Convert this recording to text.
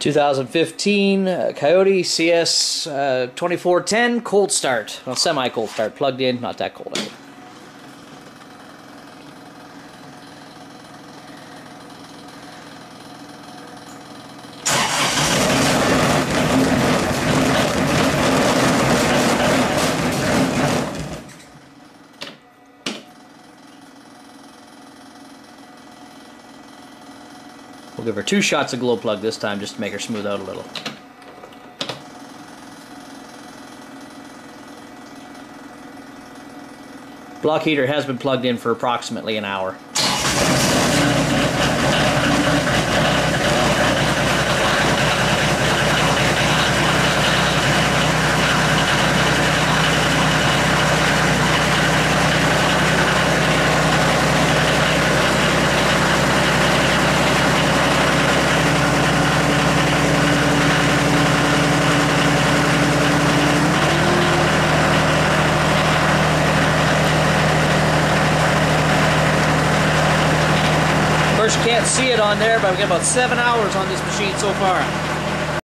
2015 uh, Kioti CS uh, 2410 cold start. Well, semi cold start. Plugged in, not that cold. Either. We'll give her two shots of glow plug this time just to make her smooth out a little. Block heater has been plugged in for approximately an hour. You can't see it on there, but I've got about seven hours on this machine so far.